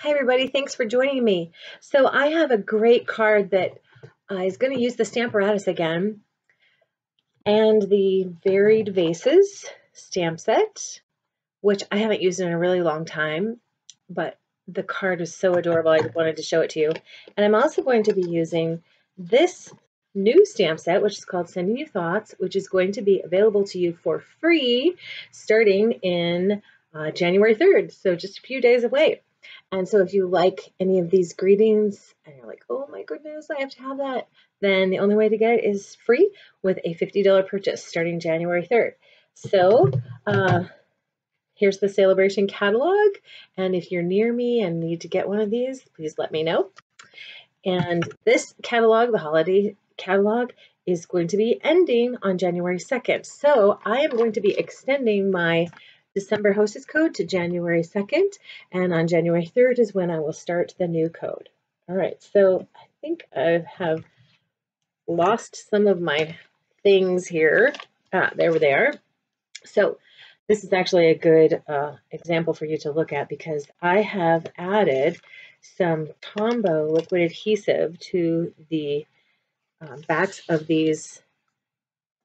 Hi, everybody. Thanks for joining me. So I have a great card that uh, is going to use the Stamparatus again and the Varied Vases stamp set, which I haven't used in a really long time, but the card is so adorable. I wanted to show it to you. And I'm also going to be using this new stamp set, which is called Sending You Thoughts, which is going to be available to you for free starting in uh, January 3rd. So just a few days away. And so if you like any of these greetings and you're like, oh my goodness, I have to have that, then the only way to get it is free with a $50 purchase starting January 3rd. So uh, here's the Sale-A-Bration catalog. And if you're near me and need to get one of these, please let me know. And this catalog, the holiday catalog, is going to be ending on January 2nd. So I am going to be extending my December hostess code to January 2nd, and on January 3rd is when I will start the new code. All right, so I think I have lost some of my things here. Ah, there they are. So this is actually a good uh, example for you to look at because I have added some Tombow liquid adhesive to the uh, backs of these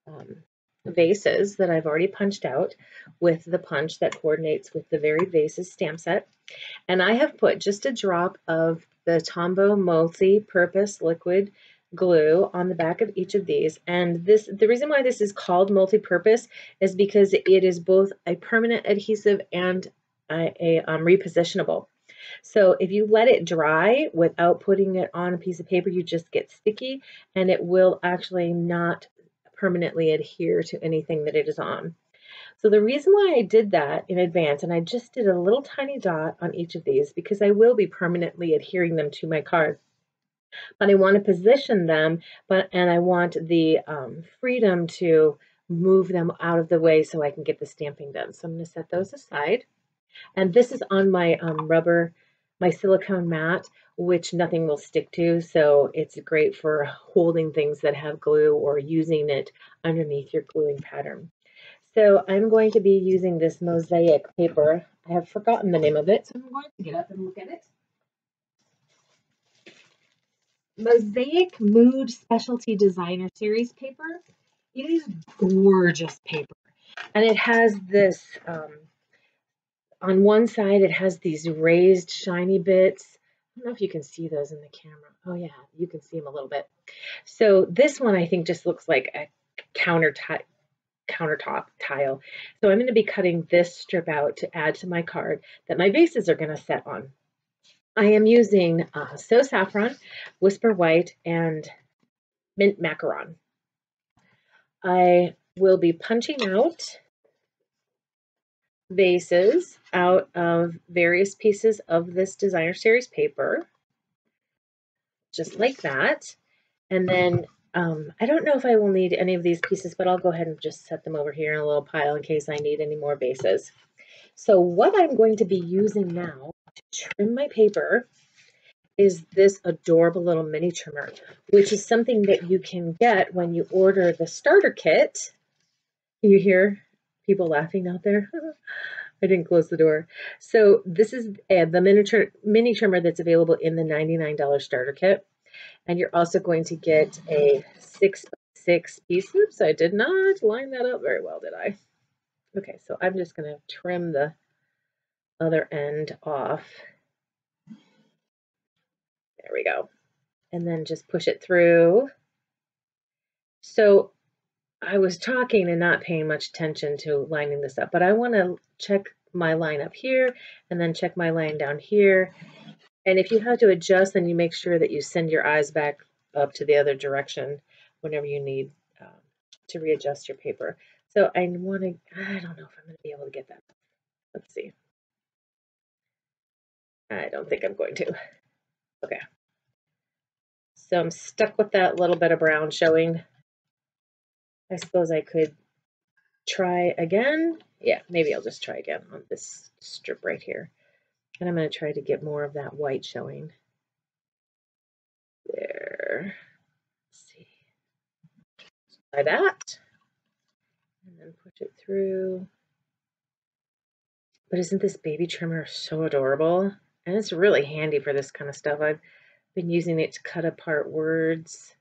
um, vases that I've already punched out with the punch that coordinates with the Varied Vases stamp set. And I have put just a drop of the Tombow multi-purpose liquid glue on the back of each of these. And this, the reason why this is called multi-purpose is because it is both a permanent adhesive and a, a um, repositionable. So if you let it dry without putting it on a piece of paper, you just get sticky and it will actually not permanently adhere to anything that it is on. So the reason why I did that in advance, and I just did a little tiny dot on each of these because I will be permanently adhering them to my card. But I want to position them, but and I want the um, freedom to move them out of the way so I can get the stamping done. So I'm going to set those aside. And this is on my um, rubber, my silicone mat which nothing will stick to. So it's great for holding things that have glue or using it underneath your gluing pattern. So I'm going to be using this mosaic paper. I have forgotten the name of it, so I'm going to get up and look at it. Mosaic Mood Specialty Designer Series paper. It is gorgeous paper. And it has this, um, on one side, it has these raised shiny bits I don't know if you can see those in the camera. Oh yeah, you can see them a little bit. So this one I think just looks like a counter countertop tile. So I'm going to be cutting this strip out to add to my card that my bases are going to set on. I am using uh, So Saffron, Whisper White, and Mint Macaron. I will be punching out vases out of various pieces of this designer series paper, just like that. And then um, I don't know if I will need any of these pieces, but I'll go ahead and just set them over here in a little pile in case I need any more bases. So what I'm going to be using now to trim my paper is this adorable little mini trimmer, which is something that you can get when you order the starter kit. You hear people laughing out there. I didn't close the door. So this is uh, the miniature mini trimmer that's available in the $99 starter kit. And you're also going to get a six six piece. Oops, I did not line that up very well, did I? Okay, so I'm just going to trim the other end off. There we go. And then just push it through. So I was talking and not paying much attention to lining this up, but I want to check my line up here and then check my line down here. And if you have to adjust, then you make sure that you send your eyes back up to the other direction whenever you need um, to readjust your paper. So I want to, I don't know if I'm going to be able to get that. Let's see. I don't think I'm going to. Okay. So I'm stuck with that little bit of brown showing I suppose I could try again. Yeah, maybe I'll just try again on this strip right here. And I'm going to try to get more of that white showing. There. Let's see. Try that. And then push it through. But isn't this baby trimmer so adorable? And it's really handy for this kind of stuff. I've been using it to cut apart words.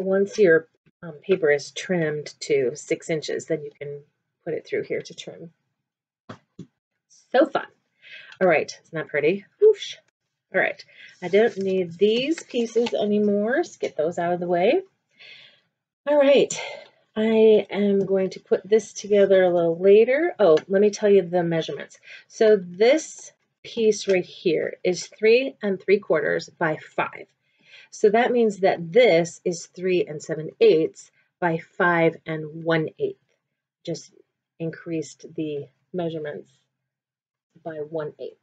Once your um, paper is trimmed to six inches, then you can put it through here to trim. So fun. All right, isn't that pretty? Whoosh. All right, I don't need these pieces anymore. Let's get those out of the way. All right, I am going to put this together a little later. Oh, let me tell you the measurements. So this piece right here is three and three quarters by five. So that means that this is three and seven eighths by five and one eighth. Just increased the measurements by one eighth.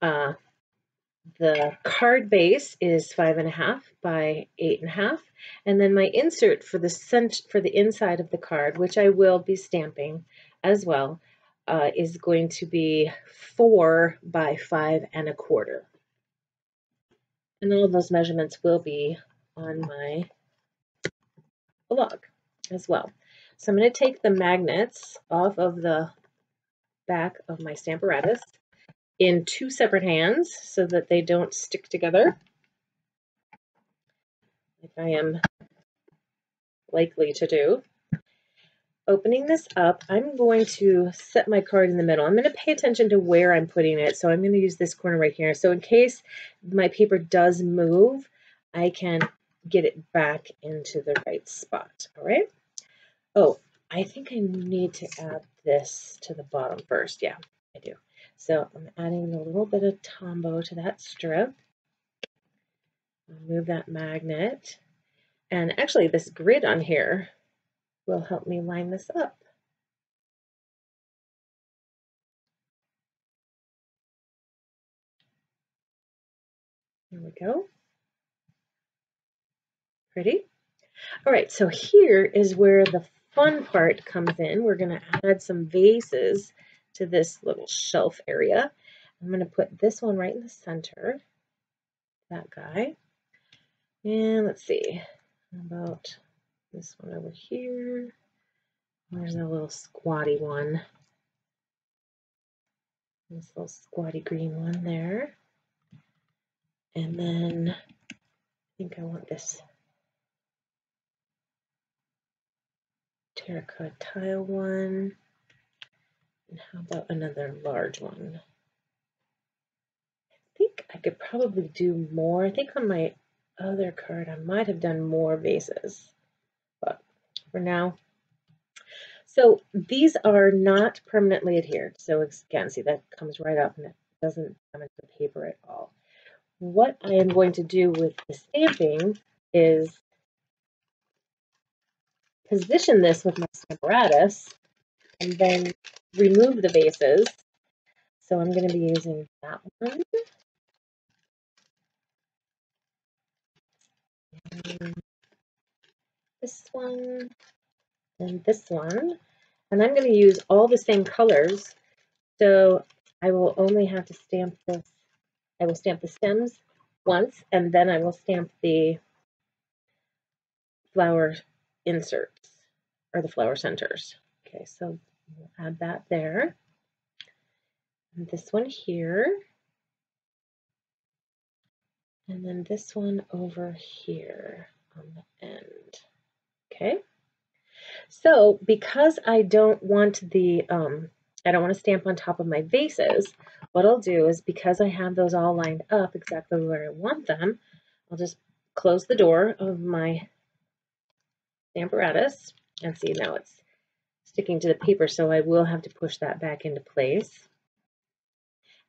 Uh, the card base is five and a half by eight and a half. And 1 half. And then my insert for the cent for the inside of the card, which I will be stamping as well, uh, is going to be four by five and a quarter. And all of those measurements will be on my blog as well. So I'm going to take the magnets off of the back of my Stamparatus in two separate hands so that they don't stick together. Like I am likely to do. Opening this up, I'm going to set my card in the middle. I'm going to pay attention to where I'm putting it. So I'm going to use this corner right here. So in case my paper does move, I can get it back into the right spot. All right. Oh, I think I need to add this to the bottom first. Yeah, I do. So I'm adding a little bit of Tombow to that strip. Move that magnet. And actually this grid on here will help me line this up. There we go. Pretty. All right, so here is where the fun part comes in. We're going to add some vases to this little shelf area. I'm going to put this one right in the center, that guy. And let's see, about this one over here. There's a little squatty one. This little squatty green one there. And then I think I want this terracotta tile one. And how about another large one? I think I could probably do more. I think on my other card I might have done more vases, for now. So these are not permanently adhered. So again, see that comes right up and it doesn't come into the paper at all. What I am going to do with the stamping is position this with my apparatus and then remove the bases. So I'm going to be using that one. And this one and this one. And I'm going to use all the same colors. So I will only have to stamp this. I will stamp the stems once, and then I will stamp the flower inserts or the flower centers. Okay, so we'll add that there. And this one here. And then this one over here on the end. Okay. So because I don't want the, um, I don't want to stamp on top of my vases, what I'll do is because I have those all lined up exactly where I want them, I'll just close the door of my apparatus and see now it's sticking to the paper, so I will have to push that back into place.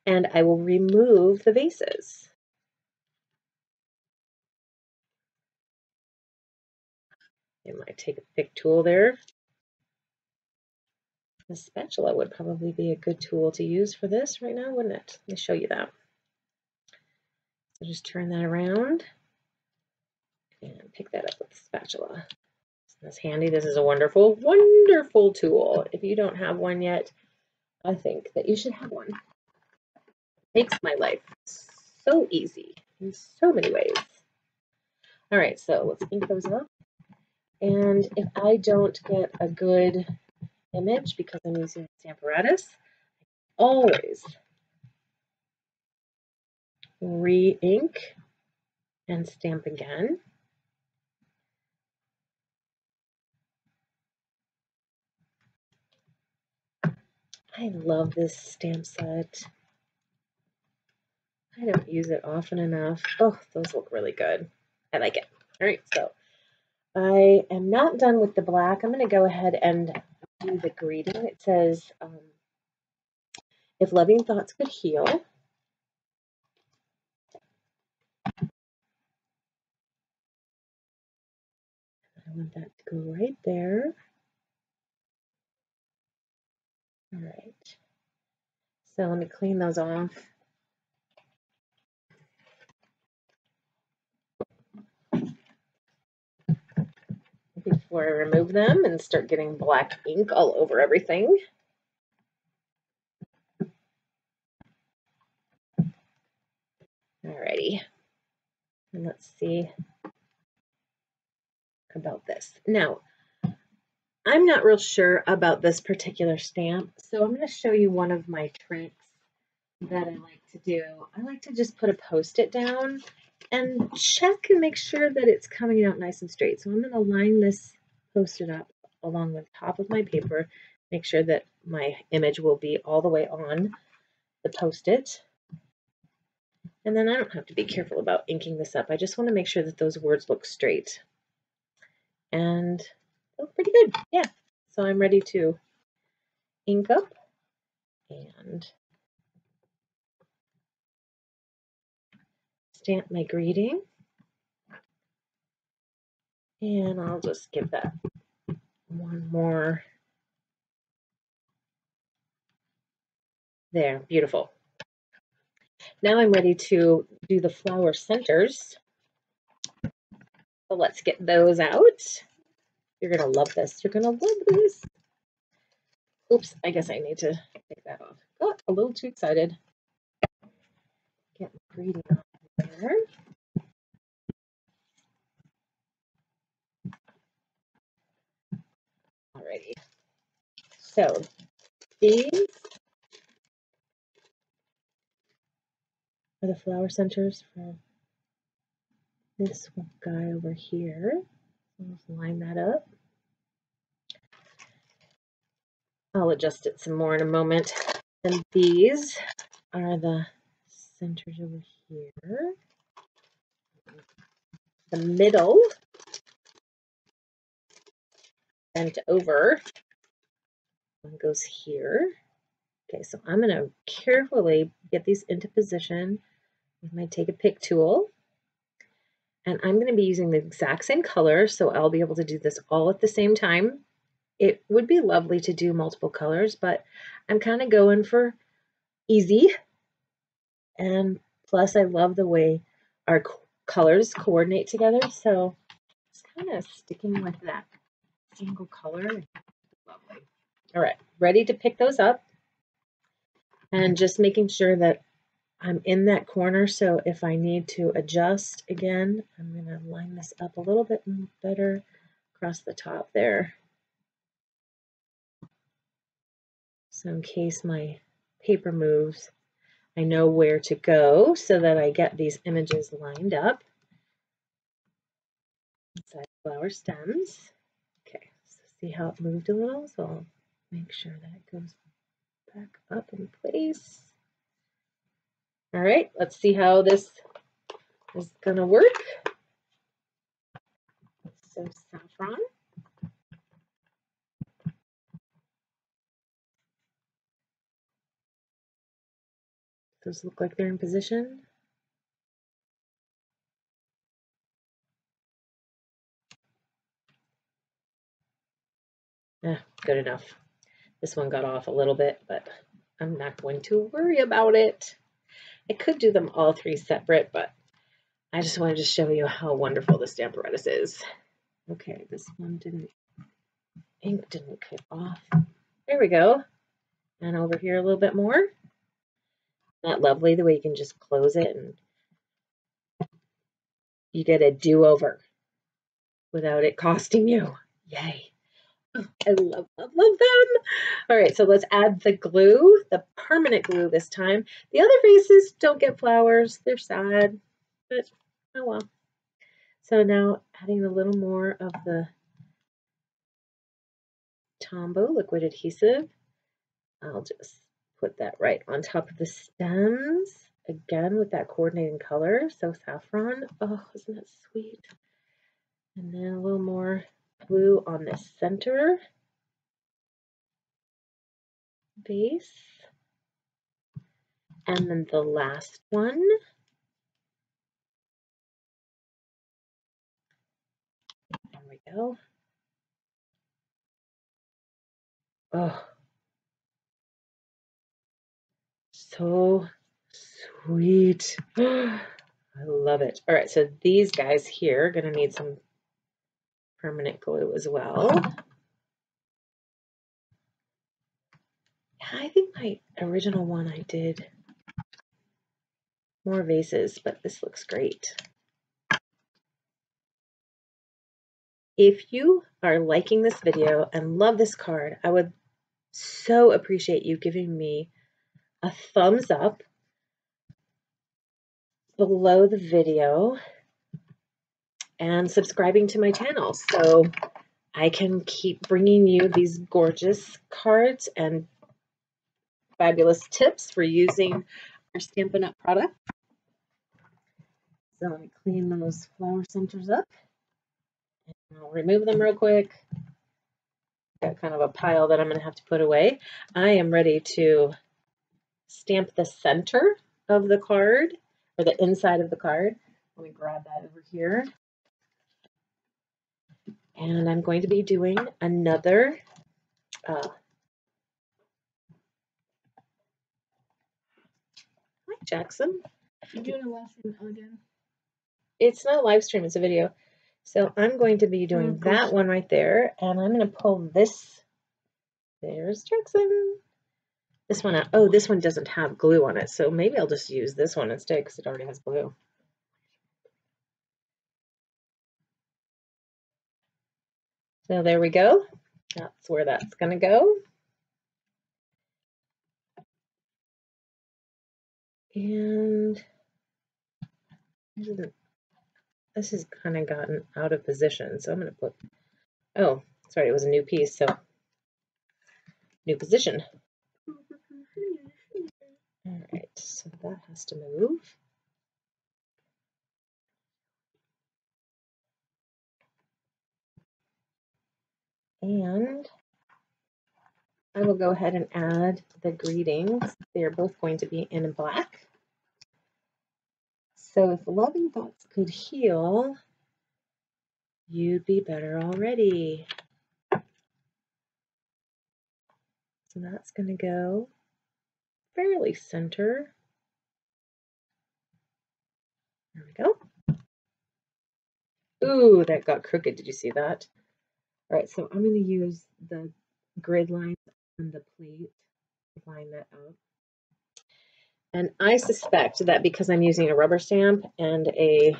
And I will remove the vases. I might take a pick tool there. The spatula would probably be a good tool to use for this right now, wouldn't it? Let me show you that. So just turn that around and pick that up with the spatula. That's handy. This is a wonderful, wonderful tool. If you don't have one yet, I think that you should have one. It makes my life so easy in so many ways. All right, so let's ink those up. And if I don't get a good image because I'm using Stamparatus, I always re-ink and stamp again. I love this stamp set. I don't use it often enough. Oh, those look really good. I like it. All right, so I am not done with the black. I'm going to go ahead and do the greeting. It says, um, if loving thoughts could heal. I want that to go right there. All right. So let me clean those off. Before I remove them and start getting black ink all over everything. Alrighty. And let's see about this. Now, I'm not real sure about this particular stamp, so I'm going to show you one of my tricks that I like to do. I like to just put a post-it down and check and make sure that it's coming out nice and straight. So I'm going to line this post-it up along the top of my paper, make sure that my image will be all the way on the post-it. And then I don't have to be careful about inking this up. I just want to make sure that those words look straight. And Oh, pretty good. Yeah. So I'm ready to ink up and stamp my greeting. And I'll just give that one more. There, beautiful. Now I'm ready to do the flower centers. So let's get those out. You're to love this. You're to love this. Oops, I guess I need to take that off. Got a little too excited. Get off there. Alrighty. So these are the flower centers for this guy over here. Let's line that up. I'll adjust it some more in a moment. And these are the centers over here. The middle bent over one goes here. Okay, so I'm going to carefully get these into position with my take a pick tool. And I'm going to be using the exact same color, so I'll be able to do this all at the same time. It would be lovely to do multiple colors, but I'm kind of going for easy. And plus, I love the way our colors coordinate together, so it's kind of sticking with that single color. Lovely. All right, ready to pick those up. And just making sure that I'm in that corner, so if I need to adjust again, I'm going to line this up a little bit better across the top there. So in case my paper moves, I know where to go so that I get these images lined up. Inside flower stems. See how it moved a little? So I'll make sure that it goes back up in place. All right, let's see how this is to work. So saffron. Those look like they're in position. Yeah, good enough. This one got off a little bit, but I'm not going to worry about it. I could do them all three separate, but I just wanted to show you how wonderful the Stamparatus is. Okay, this one didn't, ink didn't cut off. There we go. And over here a little bit more. Isn't that lovely the way you can just close it and you get a do-over without it costing you. Yay. I love, love, love them. All right, so let's add the glue, the permanent glue this time. The other vases don't get flowers. They're sad, but oh well. So now adding a little more of the Tombow liquid adhesive. I'll just put that right on top of the stems. Again, with that coordinating color. So saffron. Oh, isn't that sweet? And then a little more blue on the center base. And then the last one. There we go. Oh, so sweet. I love it. All right, so these guys here are going to need some permanent glue as well. Uh-huh. I think my original one I did more vases, but this looks great. If you are liking this video and love this card, I would so appreciate you giving me a thumbs up below the video and subscribing to my channel so I can keep bringing you these gorgeous cards and fabulous tips for using our Stampin' Up! product. So let me clean those flower centers up. And I'll remove them real quick. Got kind of a pile that I'm going to have to put away. I am ready to stamp the center of the card or the inside of the card. Let me grab that over here. And I'm going to be doing another uh, Hi, Jackson. You're doing a live stream again. It's not a live stream, it's a video. So I'm going to be doing Oh, that one right there, and I'm going to pull this. There's Jackson. This one out. Oh, this one doesn't have glue on it, so maybe I'll just use this one instead because it already has glue. So there we go. That's where that's going to go. And this has kind of gotten out of position, so I'm going to put, oh, sorry, it was a new piece, so new position. All right, so that has to move. And I will go ahead and add the greetings. They are both going to be in black. So if loving thoughts could heal, you'd be better already. So that's going to go fairly center. There we go. Ooh, that got crooked. Did you see that? All right, so I'm going to use the grid lines on the plate to line that up. And I suspect that because I'm using a rubber stamp and a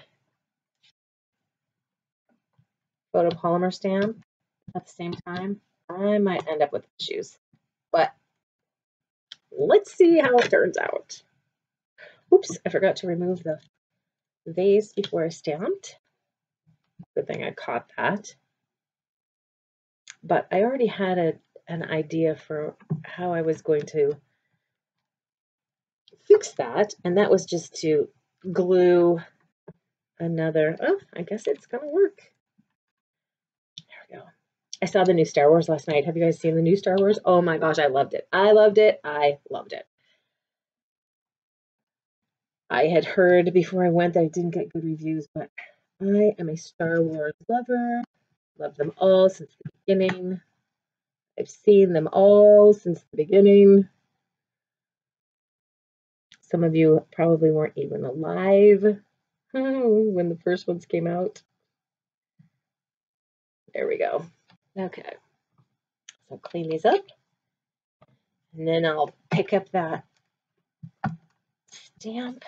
photopolymer stamp at the same time, I might end up with issues. But let's see how it turns out. Oops, I forgot to remove the vase before I stamped. Good thing I caught that. But I already had a, an idea for how I was going to fix that, and that was just to glue another, oh, I guess it's gonna work. There we go. I saw the new Star Wars last night. Have you guys seen the new Star Wars? Oh my gosh, I loved it. I loved it. I loved it. I had heard before I went that I didn't get good reviews, but I am a Star Wars lover. Love them all since the beginning. I've seen them all since the beginning. Some of you probably weren't even alive when the first ones came out. There we go. Okay. So clean these up. And then I'll pick up that stamp.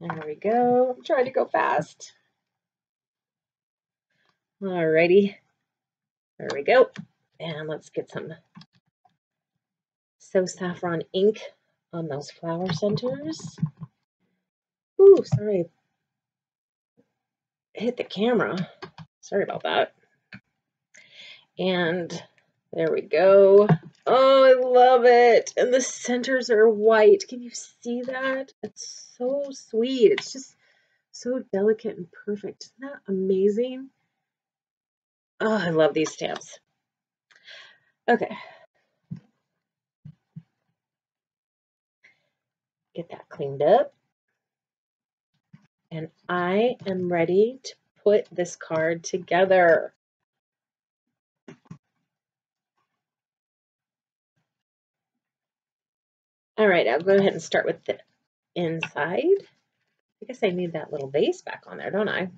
There we go. I'm trying to go fast. Alrighty. There we go. And let's get some So Saffron ink on those flower centers. Ooh, sorry. Hit the camera. Sorry about that. And there we go. Oh, I love it. And the centers are white. Can you see that? It's so sweet. It's just so delicate and perfect. Isn't that amazing? Oh, I love these stamps. Okay. Get that cleaned up. And I am ready to put this card together. All right, I'll go ahead and start with the inside. I guess I need that little base back on there, don't I?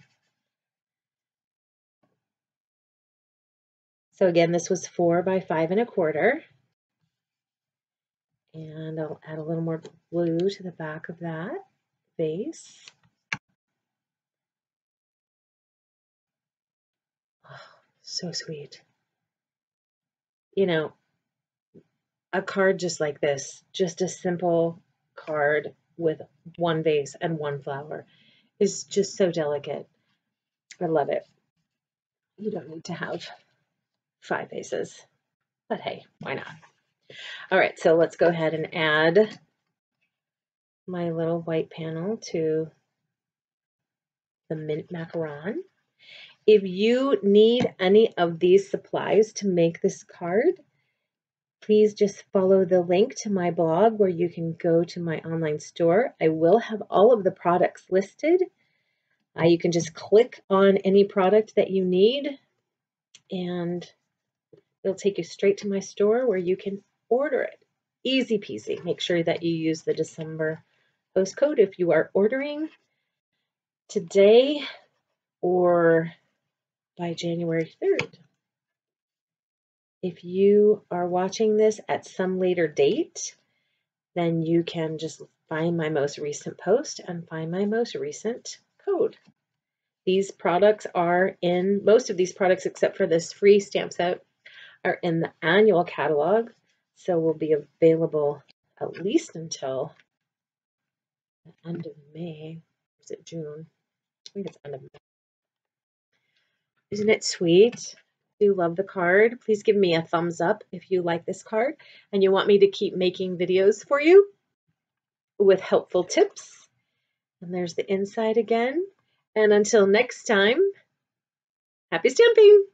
So again, this was four by five and a quarter. And I'll add a little more blue to the back of that vase. Oh, so sweet. You know, a card just like this, just a simple card with one vase and one flower is just so delicate. I love it. You don't need to have five vases. But hey, why not? All right, so let's go ahead and add my little white panel to the mint macaron. If you need any of these supplies to make this card, please just follow the link to my blog where you can go to my online store. I will have all of the products listed. Uh, you can just click on any product that you need and It'll take you straight to my store where you can order it. Easy peasy. Make sure that you use the December post code if you are ordering today or by January 3rd. If you are watching this at some later date, then you can just find my most recent post and find my most recent code. These products are in, most of these products except for this free stamp set are in the annual catalog, so will be available at least until the end of May. Is it June? I think it's end of May. Isn't it sweet? do love the card. Please give me a thumbs up if you like this card and you want me to keep making videos for you with helpful tips. And there's the inside again. And until next time, happy stamping!